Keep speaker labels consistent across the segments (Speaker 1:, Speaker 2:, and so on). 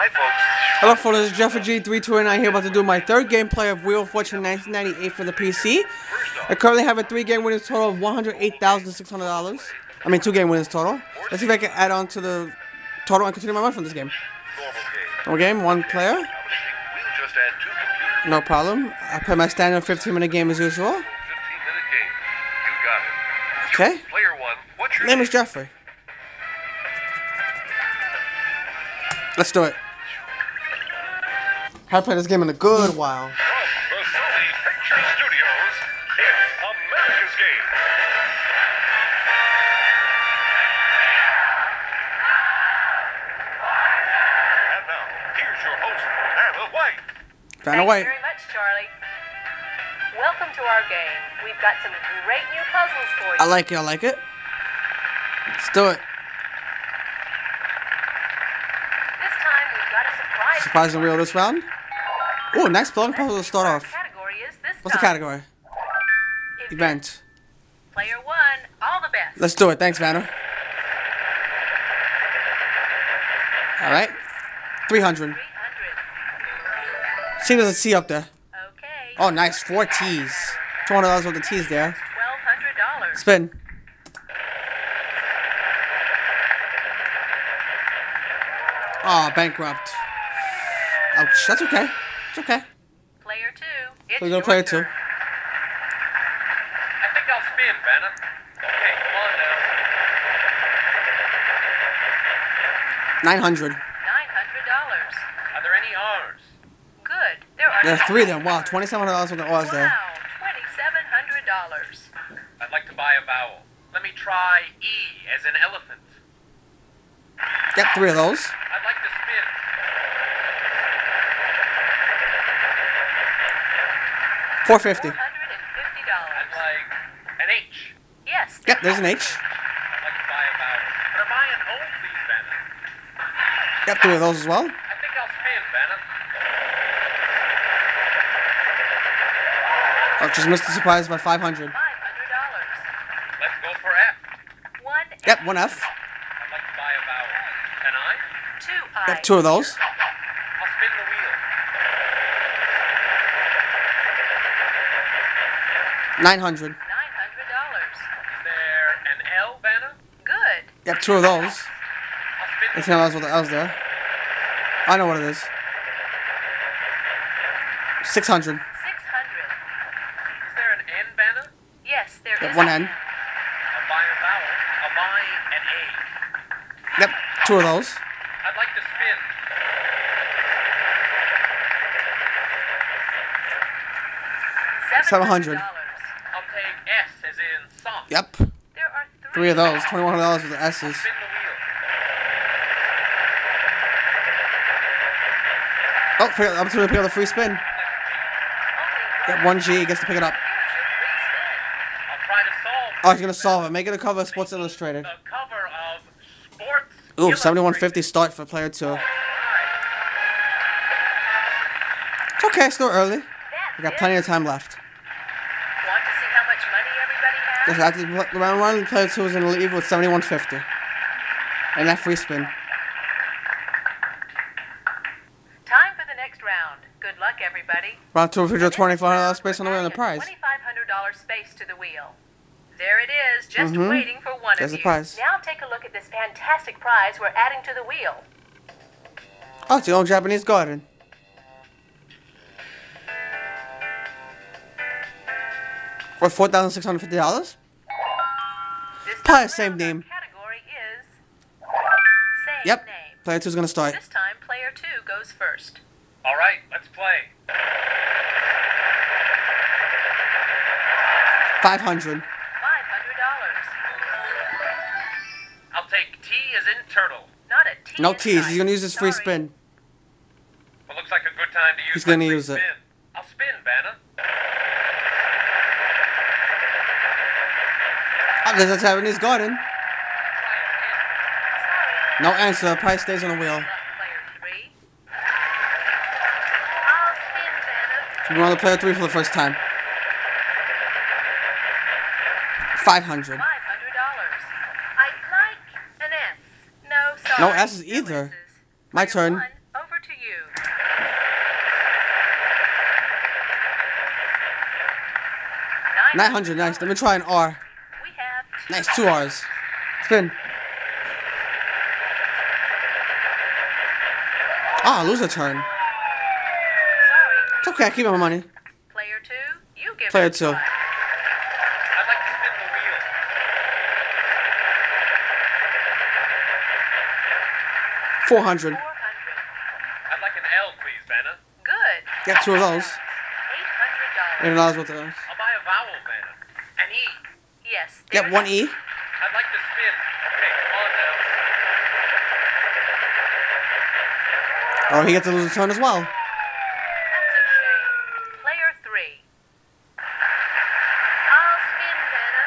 Speaker 1: Hi, folks.
Speaker 2: Hello, folks. This is Jeffrey G329 here about to do my third gameplay of Wheel of Fortune 1998 for the PC. I currently have a three-game winnings total of $108,600. I mean, two-game winnings total. Let's see if I can add on to the total and continue my run from this game.
Speaker 1: Normal game.
Speaker 2: One player. No problem. I play my standard 15-minute game as usual.
Speaker 1: 15 minute game. You got it.
Speaker 2: Okay.
Speaker 1: Player one, what's your
Speaker 2: Name is Jeffrey. Let's do it. Haven't played this game in a good while.
Speaker 1: From the Sony Picture Studios, it's America's Game. And now, here's your host, Vanna White.
Speaker 2: Found a
Speaker 3: Thanks very much, Charlie. Welcome to our game. We've got some great new puzzles for you.
Speaker 2: I like it, I like it. Let's do it.
Speaker 3: this time we've got a surprise.
Speaker 2: Surprising wheel this round. Ooh, nice blowing puzzle to start off.
Speaker 3: category is this
Speaker 2: What's the category?
Speaker 3: Event. Player one, all the best.
Speaker 2: Let's do it. Thanks, Vanna. Alright. 300.
Speaker 3: 300.
Speaker 2: See, there's a T up there.
Speaker 3: Okay.
Speaker 2: Oh, nice. Four T's. $200 worth of T's there.
Speaker 3: $1,200.
Speaker 2: Spin. Oh, bankrupt. Ouch. That's okay. It's okay.
Speaker 3: Player two, it's
Speaker 2: We're gonna play it too.
Speaker 4: I think I'll spin, Vanna. Okay, come on now.
Speaker 2: 900.
Speaker 3: $900.
Speaker 4: Are there any R's?
Speaker 3: Good. There are
Speaker 2: There's three of them. Wow, $2,700 worth the R's there.
Speaker 3: Wow, $2,700.
Speaker 4: I'd like to buy a vowel. Let me try E as an elephant.
Speaker 2: Get three of those.
Speaker 4: I'd like to spin.
Speaker 2: 450.
Speaker 3: $450.
Speaker 4: Like an H.
Speaker 3: Yes.
Speaker 2: Yep, there's an H.
Speaker 4: I'd like to buy a vowel. But am I an O, please, Vanna?
Speaker 2: Got three of those as well.
Speaker 4: I think I'll spin, Vanna.
Speaker 2: Oh, just missed the surprise by 500.
Speaker 3: $500.
Speaker 4: Let's go for F.
Speaker 3: One
Speaker 2: Yep, one F.
Speaker 4: I'd like to buy a vowel. An I?
Speaker 3: two
Speaker 2: Got
Speaker 3: eyes.
Speaker 2: two of those.
Speaker 4: I'll spin the wheel.
Speaker 2: 900.
Speaker 3: $900.
Speaker 4: Is there an L, Vanna?
Speaker 3: Good.
Speaker 2: Got two of those.
Speaker 4: I'll spin the
Speaker 2: Anything else with the L's there? I know what it is. 600.
Speaker 3: 600.
Speaker 4: Is there an N, Vanna?
Speaker 3: Yes, there is.
Speaker 2: Got one N.
Speaker 4: I'll buy a vowel. I'll buy an A.
Speaker 2: Yep, two of those.
Speaker 4: I'd like to spin.
Speaker 3: $700.
Speaker 4: I'll take S as in soft.
Speaker 2: Yep,
Speaker 3: There are three,
Speaker 2: three of those. $2,100 with the S's.
Speaker 4: Spin the wheel.
Speaker 2: Oh, up, opportunity to pick up the free spin. Got one G, gets to pick it up.
Speaker 3: Here's your free spin.
Speaker 4: I'll try to solve.
Speaker 2: Oh, he's gonna solve it. Make it a cover of Sports Illustrated.
Speaker 4: The cover of Sports.
Speaker 2: Ooh, 7150 start for player two. It's okay, still early. We got plenty of time left.
Speaker 3: Want to see how much money everybody has?
Speaker 2: Just after the round one, player two is gonna leave with 7150. And that free spin.
Speaker 3: Time for the next round. Good luck, everybody.
Speaker 2: Round two,
Speaker 3: For this
Speaker 2: $2,500
Speaker 3: round,
Speaker 2: space on the wheel and the prize.
Speaker 3: $2,500 space to the wheel. There it is, just
Speaker 2: Mhm.
Speaker 3: waiting for one
Speaker 2: There's
Speaker 3: of
Speaker 2: the
Speaker 3: you.
Speaker 2: prize.
Speaker 3: Now take a look at this fantastic prize we're adding to the wheel.
Speaker 2: Oh, it's the old Japanese garden. For $4,650?
Speaker 3: This
Speaker 2: Probably the same
Speaker 3: around,
Speaker 2: name.
Speaker 3: Is same
Speaker 2: Yep.
Speaker 3: name.
Speaker 2: Player two's gonna start.
Speaker 3: This time, player two goes first.
Speaker 4: All right, let's play.
Speaker 2: 500.
Speaker 3: Five hundred dollars.
Speaker 4: I'll take T as in turtle.
Speaker 3: Not a T.
Speaker 2: No
Speaker 3: in
Speaker 2: T's. He's gonna use his free spin.
Speaker 4: Well, looks like a good time to use.
Speaker 2: He's gonna
Speaker 4: free
Speaker 2: use it.
Speaker 4: spin. I'll spin, Vanna.
Speaker 2: There's that happening in
Speaker 4: his garden.
Speaker 2: No answer. Price stays on the wheel. We're on the player three for the first time.
Speaker 3: Five hundred. No
Speaker 2: S's either. My turn.
Speaker 3: Over
Speaker 2: to you. Nine hundred, nice. Let me try an R.
Speaker 3: We have two
Speaker 2: Nice, two R's. Spin. Ah, lose a turn.
Speaker 3: Sorry.
Speaker 2: It's okay, I keep my money.
Speaker 3: Player two, you give
Speaker 2: Player two.
Speaker 3: try.
Speaker 4: I'd like to spin the wheel.
Speaker 2: 400.
Speaker 3: 400.
Speaker 4: I'd like an L, please, Vanna.
Speaker 3: Good.
Speaker 2: Get two of those.
Speaker 3: $800.
Speaker 2: Eight dollars worth of those.
Speaker 4: I'll buy a vowel, Vanna. An E.
Speaker 3: Yes.
Speaker 2: Get one
Speaker 3: a-
Speaker 2: E.
Speaker 4: I'd like to spin. Okay, come on now.
Speaker 2: Oh, he gets to lose a turn as well.
Speaker 3: That's a shame. Player three. I'll spin, Vanna.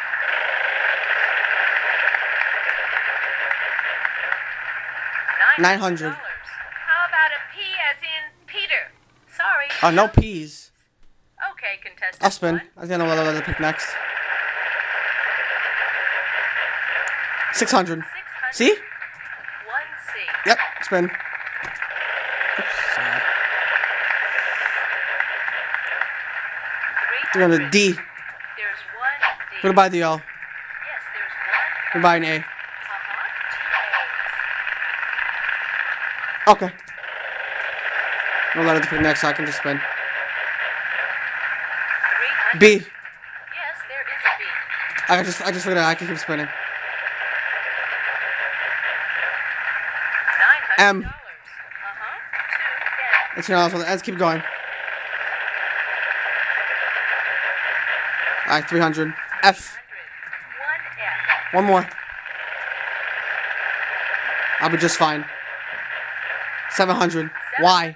Speaker 2: Nine hundred.
Speaker 3: How about a P as in Peter? Sorry.
Speaker 2: Oh, no P's.
Speaker 3: Okay, contestant.
Speaker 2: I'll spin.
Speaker 3: one.
Speaker 2: I don't know what I'll pick next. 600.
Speaker 3: 600.
Speaker 2: See?
Speaker 3: One C.
Speaker 2: Yep, spin. Oops, sorry.
Speaker 3: 300.
Speaker 2: 300 D.
Speaker 3: There's one D.
Speaker 2: What about the L?
Speaker 3: Yes, there's one.
Speaker 2: What about an A?
Speaker 3: Uh-huh.
Speaker 2: Okay. No letter to pick next, so I can just spin.
Speaker 3: 300.
Speaker 2: B.
Speaker 3: Yes, there is a B.
Speaker 2: I just, I just figured out I can keep spinning. M.
Speaker 3: dollars. Uh-huh. Two
Speaker 2: Let's. Let's keep going. Alright, 300. F.
Speaker 3: One
Speaker 2: more. I'll be just fine. 700. Why?
Speaker 3: $700. One Y.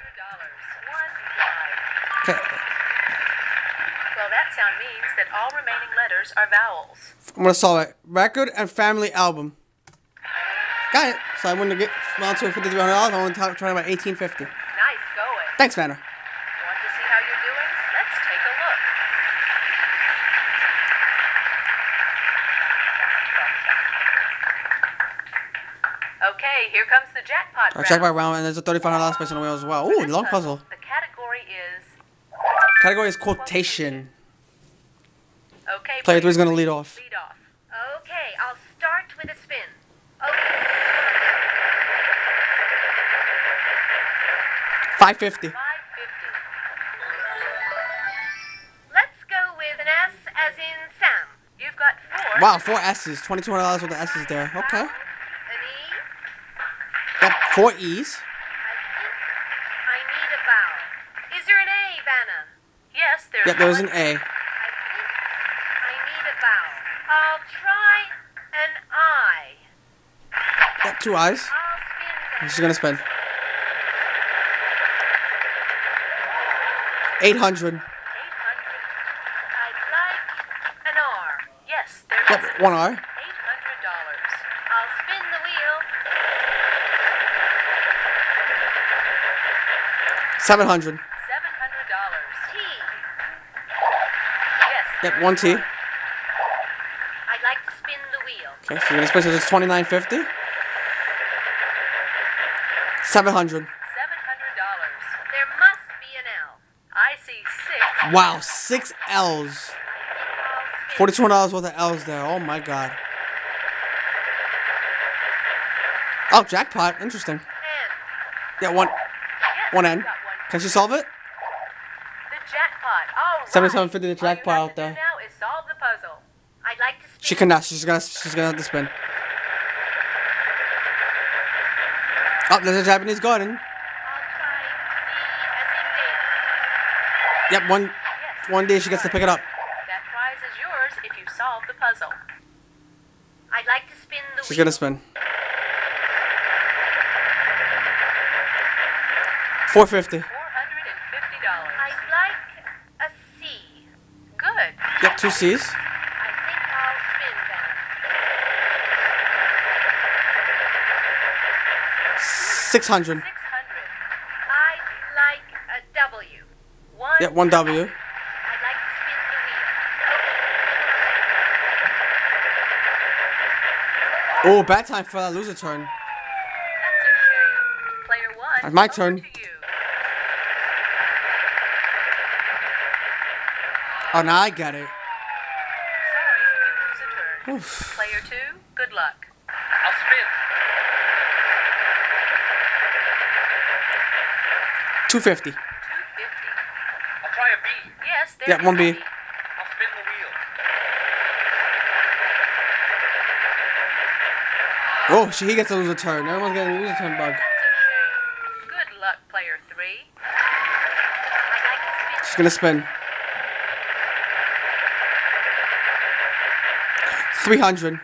Speaker 2: Okay.
Speaker 3: Well, that sound means that all remaining letters are vowels.
Speaker 2: I'm gonna solve it. Record and family album. Got it. So I wouldn't get well to $5,300. I only trying to about 1850.
Speaker 3: Nice going.
Speaker 2: Thanks, Vanna.
Speaker 3: Want to see how you're doing? Let's take a look. Okay, here comes the jackpot
Speaker 2: I'll
Speaker 3: round.
Speaker 2: check my round, and there's a $3,500 space on the wheel as well. Ooh, long puzzle.
Speaker 3: The category is
Speaker 2: Category is quotation.
Speaker 3: okay.
Speaker 2: Player three's gonna lead off.
Speaker 3: Lead off. Okay, I'll start with a spin. Okay.
Speaker 2: 550.
Speaker 3: 550. Let's go with an S as in Sam. You've got four.
Speaker 2: Wow, four S's. $2,200 worth of S's there. Okay.
Speaker 3: An E.
Speaker 2: Yep, four E's.
Speaker 3: I think I need a vowel. Is there an A, Vanna? Yes, there's
Speaker 2: Yep, there's an. A.
Speaker 3: I think I need a vowel. I'll try an I.
Speaker 2: Yep, two eyes.
Speaker 3: I'll spin
Speaker 2: She's gonna spin. 800.
Speaker 3: 800. I'd like an R. Yes, there's
Speaker 2: Yep, one R.
Speaker 3: $800. I'll spin the wheel.
Speaker 2: 700.
Speaker 3: $700. T. Yes.
Speaker 2: Yep, one T.
Speaker 3: I'd like to spin the wheel.
Speaker 2: Okay, so you're gonna spin so it's 2950. 700. Wow, six L's.
Speaker 3: I think I'll spin
Speaker 2: Forty-two dollars worth of L's there. Oh my god. Oh, jackpot. Interesting. Yeah, one. One
Speaker 3: one.
Speaker 2: Can she solve it?
Speaker 3: The jackpot. All right.
Speaker 2: 77.50 the jackpot out there.
Speaker 3: now is solve the puzzle. I'd like to spin.
Speaker 2: She cannot. She's gonna. She's gonna have to spin. Oh, there's a Japanese garden. Yep, one one day she gets to pick it up.
Speaker 3: That prize is yours if you solve the puzzle. I'd like to spin the
Speaker 2: She's
Speaker 3: wheel.
Speaker 2: gonna spin.
Speaker 3: 450. $450. I'd like a C. Good.
Speaker 2: Yep, two C's.
Speaker 3: I think I'll spin 600. One.
Speaker 2: Yep, one W.
Speaker 3: I'd like to spin the wheel.
Speaker 2: Oh, bad time for that loser turn.
Speaker 3: That's a shame. Player one.
Speaker 2: That's my turn. Oh, now I get it. Oof.
Speaker 3: Player two, good luck.
Speaker 4: I'll spin.
Speaker 3: 250.
Speaker 4: I'll try a B.
Speaker 3: Yes, there's
Speaker 2: Yeah, one B.
Speaker 3: money.
Speaker 4: I'll spin the wheel.
Speaker 2: Oh, she, he gets to lose a turn. Everyone's getting a lose a turn bug.
Speaker 3: That's a shame. Good luck, player three. Like to
Speaker 2: She's gonna spin. Three hundred.
Speaker 3: 300. H,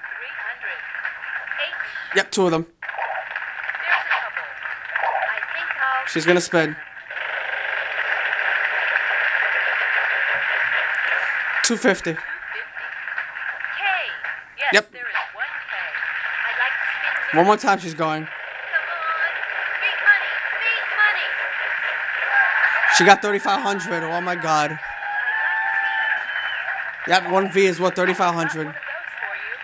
Speaker 2: Yep, two of them.
Speaker 3: there's a couple. I think I'll.
Speaker 2: She's gonna spin. Two fifty.
Speaker 3: 250. Yes,
Speaker 2: Yep.
Speaker 3: there is one like to.
Speaker 2: One more time, she's going.
Speaker 3: Come on. Big money. Big money.
Speaker 2: She got thirty-five hundred. Oh my god. Yep, one V is worth thirty-five
Speaker 3: see one
Speaker 2: hundred.
Speaker 3: of those for you.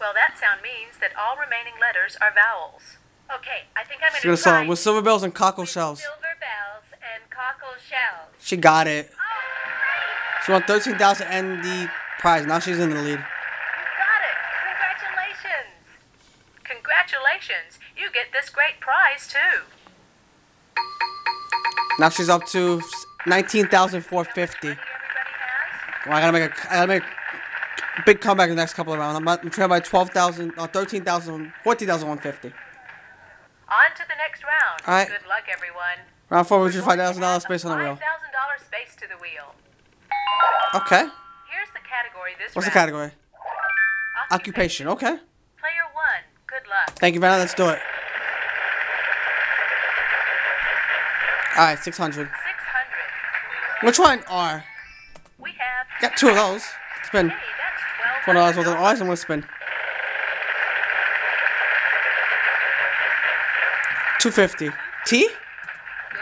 Speaker 3: Well, that sound means that all remaining letters are vowels. Okay, I think I'm going
Speaker 2: gonna
Speaker 3: try
Speaker 2: it with silver bells and cockle shells.
Speaker 3: silver bells and cockle shells.
Speaker 2: She got it. She won thirteen thousand and the prize. Now she's in the lead.
Speaker 3: You got it! Congratulations! Congratulations! You get this great prize too.
Speaker 2: Now she's up to nineteen thousand four fifty.
Speaker 3: Money everybody has.
Speaker 2: Well, I gotta make a, I gotta make a big comeback in the next couple of rounds. I'm, I'm trying by 12,000, or uh, 13,000, 14,150.
Speaker 3: On to the next round.
Speaker 2: All right.
Speaker 3: Good luck, everyone.
Speaker 2: Round four, which is
Speaker 3: We're
Speaker 2: $5,000 space on the wheel.
Speaker 3: $5,000 space to the wheel.
Speaker 2: Okay.
Speaker 3: Here's the category this
Speaker 2: What's the category? Occupation. Okay.
Speaker 3: Player one. Good luck.
Speaker 2: Thank you, Vanna. Let's do it. All right, 600.
Speaker 3: 600.
Speaker 2: Which one? R.
Speaker 3: We have.
Speaker 2: Got two of those. Spin.
Speaker 3: Hey, that's
Speaker 2: One dollars worth of
Speaker 3: $1,200.
Speaker 2: R's. I'm gonna spin. Two fifty. T?
Speaker 3: Good.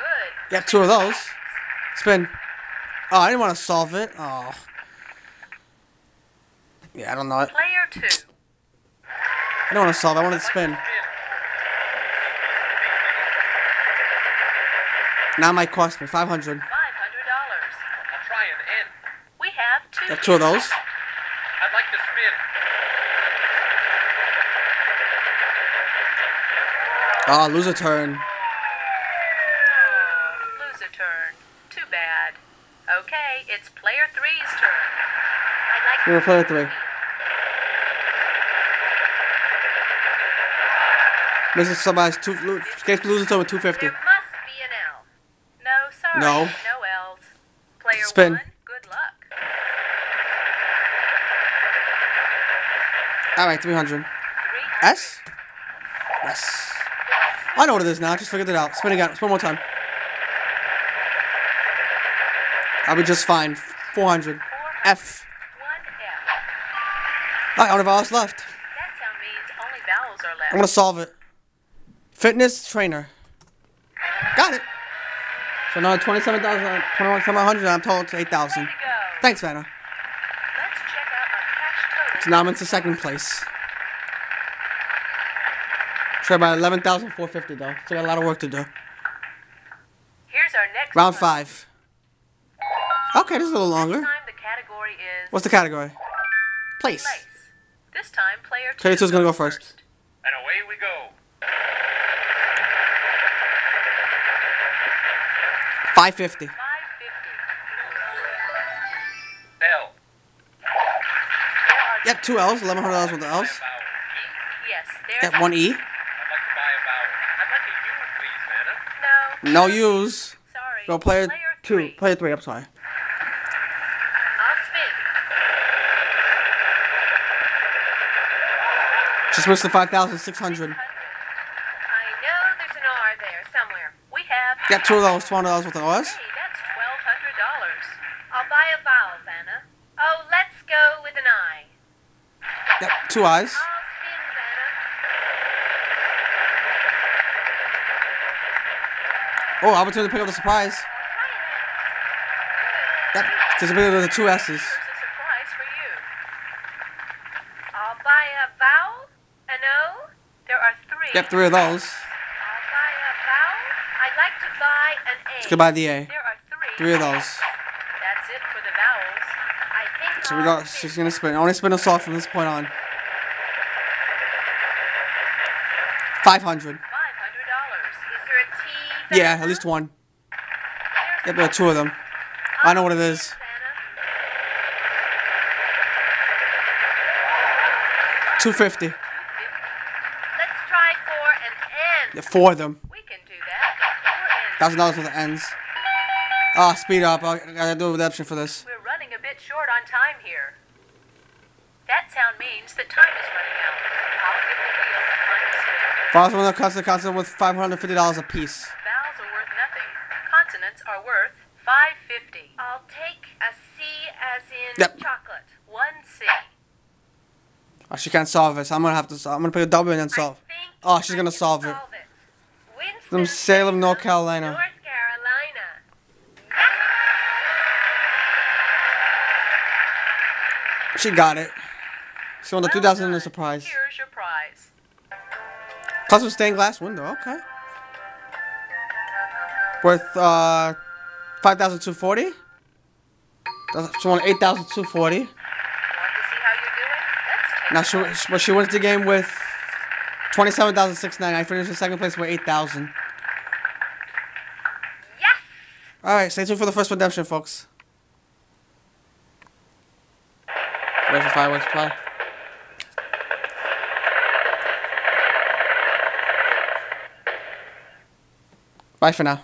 Speaker 2: Got two of those. Spin. Oh, I didn't want to solve it. Oh. Yeah, I don't know it.
Speaker 3: Player two.
Speaker 2: I don't want to solve. I wanted to spin.
Speaker 4: Spin.
Speaker 2: Now it might cost me five hundred.
Speaker 3: $500.
Speaker 4: I'll try an N.
Speaker 3: We have two.
Speaker 2: Yep, two of those.
Speaker 4: I'd like to spin.
Speaker 2: Ah, oh, lose a turn.
Speaker 3: Oh, lose a turn. Too bad. Okay, it's player three's turn. I'd
Speaker 2: We're gonna three. Is somebody's two. lo- Escape lose a turn two fifty.
Speaker 3: There must be an L. No, sorry.
Speaker 2: No.
Speaker 3: No L's. Player
Speaker 2: Spin.
Speaker 3: one, good luck.
Speaker 2: All right, three hundred.
Speaker 3: 300.
Speaker 2: S. Yes. I know what it is now. I just figured it out. Spin again. Spin one more time. I'll be just fine. Four hundred. F.
Speaker 3: One F.
Speaker 2: All right, I don't have else left.
Speaker 3: That means only vowels are left.
Speaker 2: I'm gonna solve it. Fitness trainer. Got it. So now 27,000, 21,700, I'm told it's 8,000.
Speaker 3: To.
Speaker 2: Thanks, Vanna.
Speaker 3: Let's check out our cash total.
Speaker 2: So now I'm into second place. Sure, about 11,450 though. So I got a lot of work to do.
Speaker 3: Here's our next
Speaker 2: Round
Speaker 3: one.
Speaker 2: five. Okay, this is a little longer.
Speaker 3: Time the category is
Speaker 2: What's the category? Place.
Speaker 3: place. This time player two.
Speaker 2: Player two's gonna go
Speaker 3: goes
Speaker 2: first.
Speaker 4: And away we go.
Speaker 2: 550.
Speaker 3: 550.
Speaker 4: L.
Speaker 2: Yep, two L's, $1,100 worth of L's.
Speaker 4: E.
Speaker 3: Yes, there's
Speaker 2: Yep, one E.
Speaker 4: I'd like to buy a vowel. I'd like a U, please, Vanna.
Speaker 3: No.
Speaker 2: No use.
Speaker 3: Sorry.
Speaker 2: Go player two. Player three, I'm sorry.
Speaker 3: I'll spin.
Speaker 2: Just missed the 5,600.
Speaker 3: I know there's an R there somewhere. We have.
Speaker 2: Got two of those, $200 worth of L's.
Speaker 3: Hey, that's twelve hundred dollars. I'll buy a vowel, Vanna. Oh, let's go with an I.
Speaker 2: Yep, two eyes.
Speaker 3: I'll spin, Vanna.
Speaker 2: Oh, opportunity to pick up the surprise.
Speaker 3: Try an S. Good.
Speaker 2: Yep, because the the two S's.
Speaker 3: Here's a surprise for you. I'll buy a vowel, an O. There are three.
Speaker 2: Yep, three of those.
Speaker 3: I'll buy a vowel. I'd like to buy an A.
Speaker 2: Let's go buy the A.
Speaker 3: Three.
Speaker 2: Three of those.
Speaker 3: That's it for the vowels. I Pink
Speaker 2: So we got. She's gonna spin. Only spin us off from this point on. Five hundred.
Speaker 3: Five hundred dollars. Is there a T?
Speaker 2: Yeah, at least one. Yep, there are two of them. I know what it is. Two fifty.
Speaker 3: Let's try for an N.
Speaker 2: Yeah, four of them.
Speaker 3: We can do that.
Speaker 2: Thousand dollars for the ends. Ah, speed up. I gotta do a redemption for this.
Speaker 3: We're running a bit short on time here. That sound means that time is running out. I'll give the wheel a final spin.
Speaker 2: Follows one of the constant constant with five hundred fifty dollars a piece.
Speaker 3: Vowels are worth nothing. Consonants are worth five fifty. I'll take a C as in
Speaker 2: Yep.
Speaker 3: chocolate. One C.
Speaker 2: Oh, she can't solve it. So I'm gonna have to. Solve. I'm gonna put a W and then solve. Oh, she's gonna solve it. From Salem, North Carolina.
Speaker 3: North Carolina.
Speaker 2: She got it. She won the
Speaker 3: Well
Speaker 2: two thousand in the
Speaker 3: done.
Speaker 2: surprise.
Speaker 3: Here's your prize.
Speaker 2: Custom stained glass window. Okay. Worth uh five thousand two forty. She won eight thousand two forty.
Speaker 3: Want to see how you're doing? Let's take
Speaker 2: Now she, but she wins the game with twenty-seven thousand six ninety. I finished in second place with eight thousand.
Speaker 3: Yes!
Speaker 2: All right, stay tuned for the first redemption, folks. Wait for fireworks play. Bye for now.